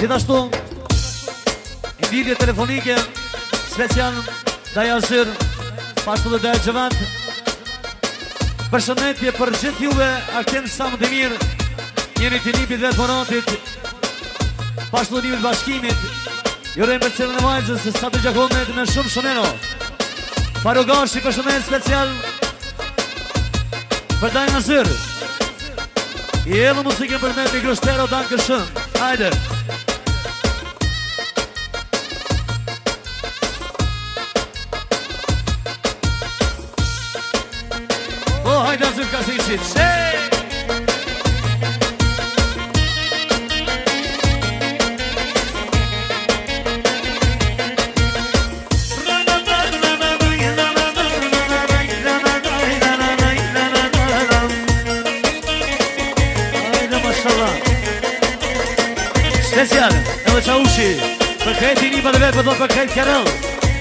Gjithashtu E lidhje telefonike Special Da jazër Pashtu dhe da e gjëvat Përshëndetje për gjithë juve A kemë sa më të mirë Njëri të njëpit dhe poratit Pashtu dhe njëpit bashkimit Jurem për cilën e vajzës Se sa të gjakonet me shumë shumero Farogashi përshëndetje special Për da e Jelë muzikën për net mikro shtero, tankë shën Hajde Po, hajde asim ka siqit Shën Special edhe qa ushi Për krejt i një për vetë, për do për krejt kjerëll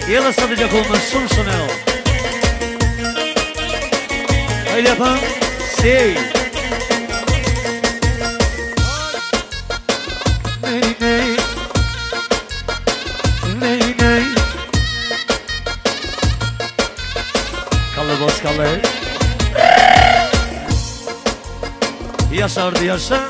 I edhe së të gjeko më shumë shumë e o Hajle pa, sej Nej, nej Nej, nej Kalle boss, kalle Yaşardı yaşar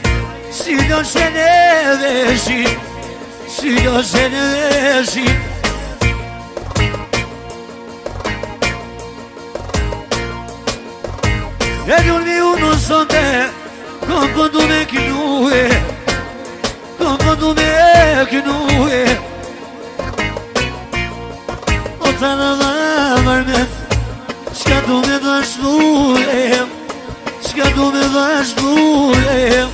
Si do se në dhesi Si do se në dhesi E dhurmi unë sonte Kom pëndu me kënue Kom pëndu me kënue O të në dhe mërme Shka du me dhe shlure Shka me dhe shlure Shka me dhe shlure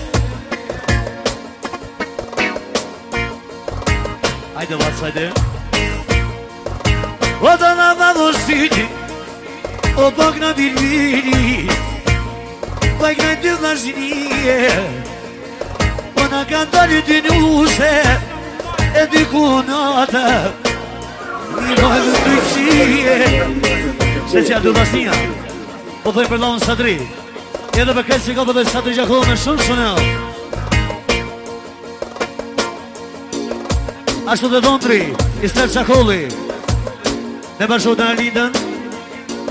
Hajde vas, hajde O të në valosyti O bëk po në bilbili Bëk po në dy vazhinie O po në kanë dalë dy nuse E dy kunate Një mojë të qie Se që a du vazhinja Po dojë për lavën së tri Edhe për këtë që ka për dojë së tri me shumë shumë Ashtu dhe dhondri, i snep shakulli Dhe bashkë të alindën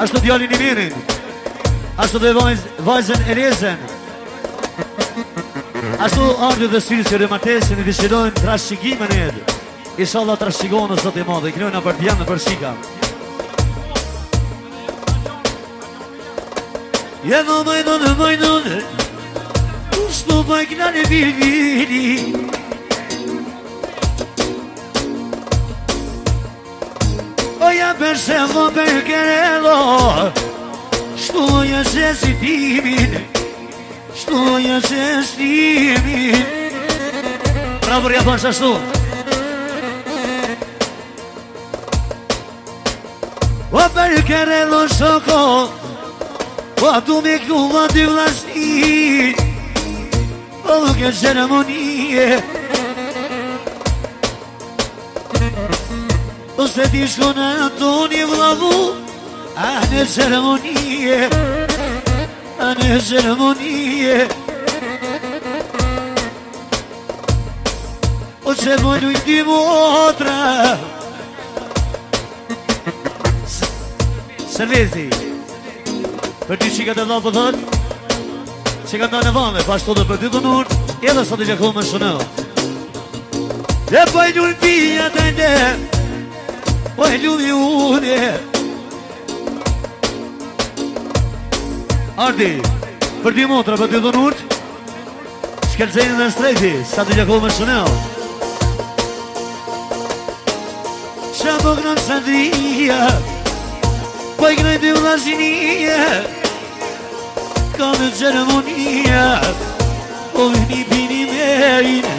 Ashtu dhe jali një mirin Ashtu dhe vajzen e rjezen Ashtu ardhë dhe syrës e rëmatesi Në vishirojnë të rashqigime në edhe I shalla të rashqigonë në sotë i modhe I kënojnë në partijanë në përshika Je në majdonë, majdonë Ushtu përse më përkerelo Shtuja se si timin Shtuja se si timin Pra përja pas po ashtu Po përkerelo shoko Po atu me kuva dy vlasti Po nuk e ceremonie Po Ose ti shkon e Antoni vlavu A në ceremonie A në ceremonie Ose moj lujnë di motra Servizi Për ti që po ka po të dhe për dhe Që ka të në vame Pa shto dhe për ti të nërë Edhe sa të gjakon me shënë Dhe për një një një një një Ой, люби уди. Арди, për për di dhënurët, shkelzeni dhe strejti, sa të gjakohë me shënel. Qa po kënë sa dhije, po i kënë po i të vlasinije, ka me ceremonije, po i një i në,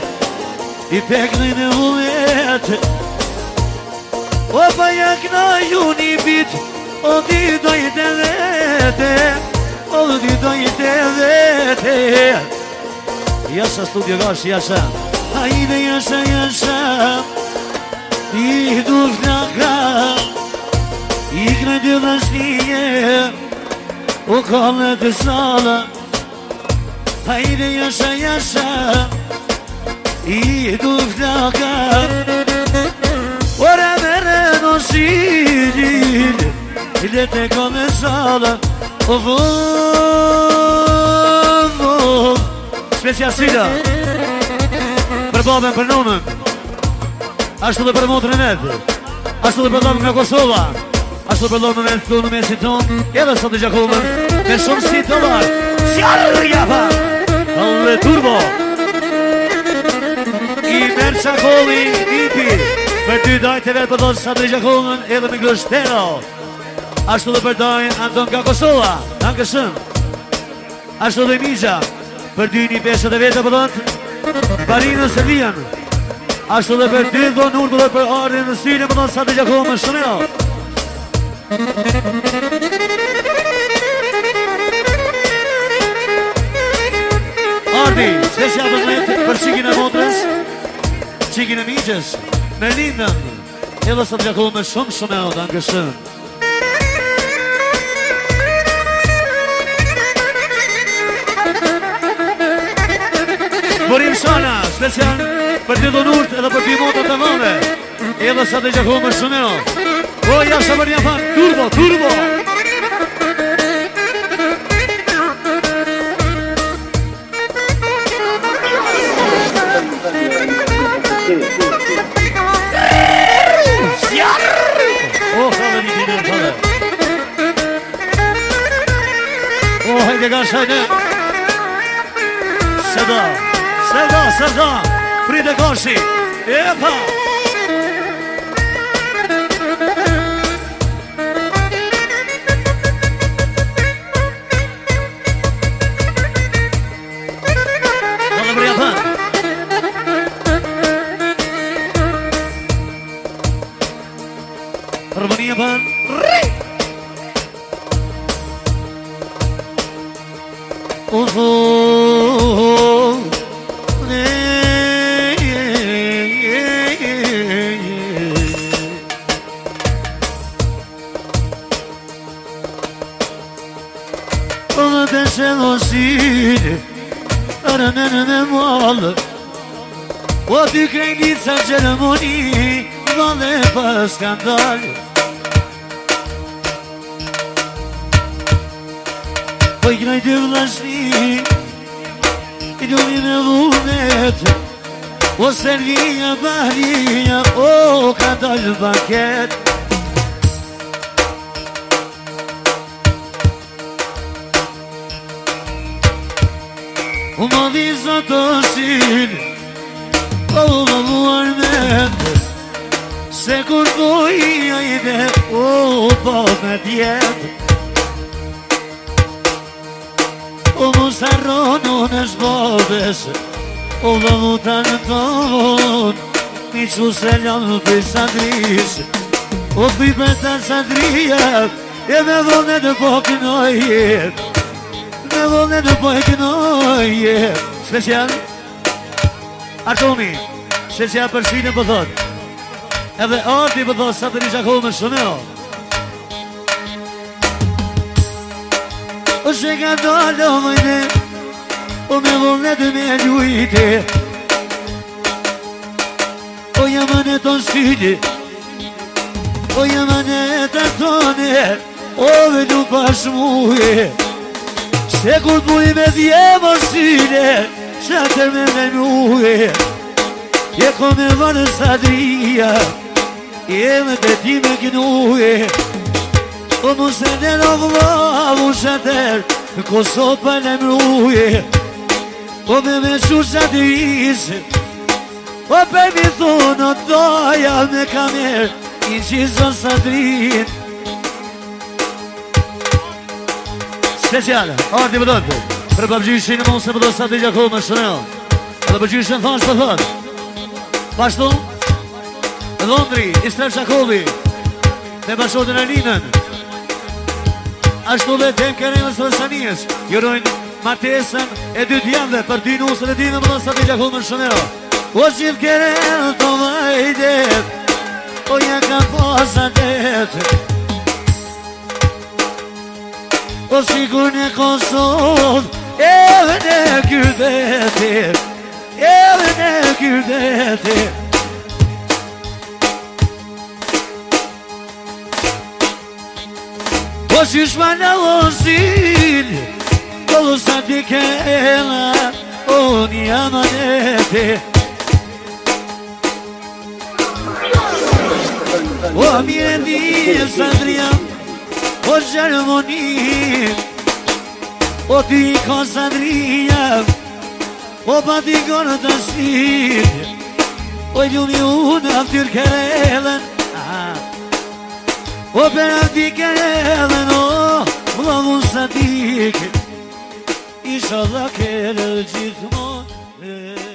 i pekënë i në O pa jak na ju bit O di dojtë dhe vete O di dojtë dhe vete Jasa studio gash, jasa Hajde jasa, jasa I duf nga I kredi dhe shtije O kallë të sala Hajde jasa, jasa I duf nga Ora Dhe Ile si gjillë I letën e komensala O vo o o o o o o Ashtu o Spesja s'iga Për bobën për nome A s'tu dhe për montër në mendë A s'tu dhe për dame me Kosovë A s'tu dhe për dame me thunë me sitonë Jeda s'a l'dhe gjakëmë Dhe shumë sitonan turbo I mërë që koli Për ty dajtë e vetë për dojtë Sabri Gjakungën edhe të ero Ashtu dhe për dojnë Anton ka Kosova Në në kësëm Ashtu dhe Mija Për dy një peshët e vetë për dojtë Barinë në Sëllian Ashtu dhe për dy dhe në urdu dhe për ardhe në syrë Për dojtë Sabri Gjakungën shumë jo Ardi, special për me të përshikin e motrës Qikin e mijës Qikin e mijës me lindën Edhe sa të gjakullu me shumë shumë e ota në këshën Morim Shana, shpesian për të dhënurët edhe për pivotët të dhëmëve Edhe sa të gjakullu me shumë e oda Po, ja sa për një fanë, turbo, turbo Thank you. Seda, seda, seda, seda, seda, frite koshi, e pa! Seda, seda, Këllë për shëllësit Arënënën e mëllë Po dy krejnit së gjeremunit Në le për skandal Po jëjtë dhe vlasënit I do një dhunet O sërginja, bërginja, o këtë alë paket U më dhizat osin O më dhuar me Se kur pojja i dhe O po më dhjetë mu së rronë në shbobes O dhe mu të në tonë Mi që se lëmë të i sadrish O pi për të sadrija E me vone të po kënoje Me vone të po e kënoje Special Artomi Special për shvinë për po thot Edhe arti po për thot sadrish akumë shumë Shumë që ka dollo mëjne O po me vëllet me ljujte O po jamën e tonë syti O po jamën e të tonë O dhe nuk pashë muje Se kur t'buj me dhjemë syte Qa tërme me muje Jeko me vërë sadria Jeme të me gënuje Jeme të ti me gënuje Po më se një në vlo, a më shëter, në Kosopën e mruje Po me me shusha të isë, po për mi thunë o doja me kamerë I gjizën së dritë Speciale, arti për dojtë, për për në mund për dojtë sa të gjakohë më shënë Për për gjyshë në thashtë për thotë Pashtu, dhondri, istrem shakohë i Dhe bashkotën e linën Ashtu dhe tem kërreve së dhe sanijes Jërojnë martesën e dy t'jande Për dinu së dhe dinu më bësat Një gjakullë më shumero O si kërreve të mëjtet O një ka pasatet O si kur një konsot E dhe kërreve të E dhe kërreve të Pos i shma në vozil Kolo po sa O një amanete O mi e mi e sëndria O gjermonin O ti i ka sëndria O pa ti gërë të shqin O i unë aftyr kerelen Po për ardi kërë edhe nohë, më dhënë së dikë, isha dhe kërë gjithë më